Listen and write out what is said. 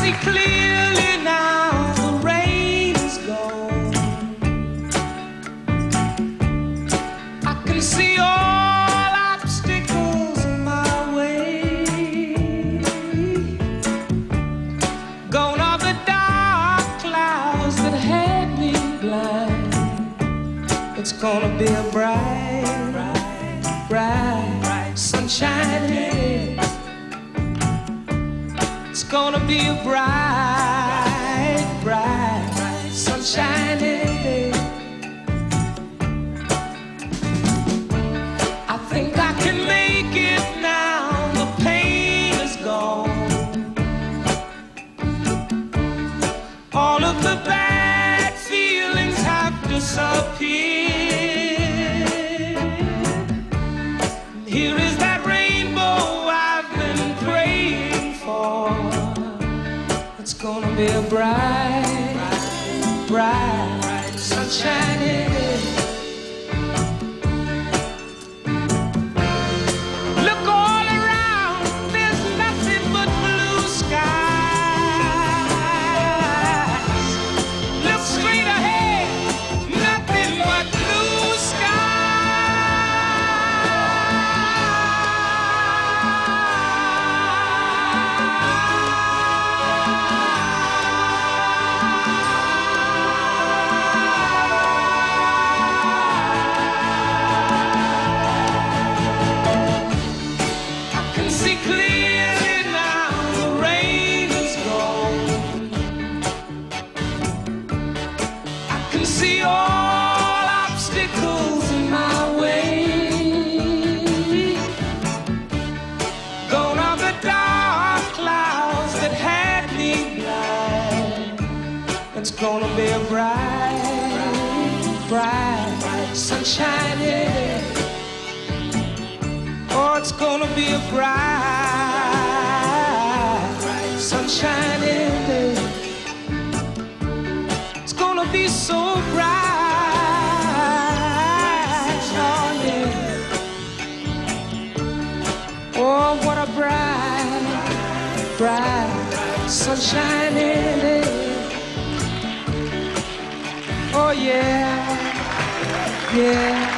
see clearly now the rain is gone. I can see all obstacles in my way. Gone are the dark clouds that had me blind. It's gonna be a bright. It's gonna be a bright, bright, sunshine day. I think I can make it now. The pain is gone. All of the bad feelings have disappeared. A bright, bright, sunshiny obstacles in my way. Gone are the dark clouds that had me blind. It's gonna be a bright, bright, sunshiny day. Oh, it's gonna be a bright, sunshiny day. It's gonna be so bright, Oh, what a bright, bright, sunshiny day. Oh yeah, yeah.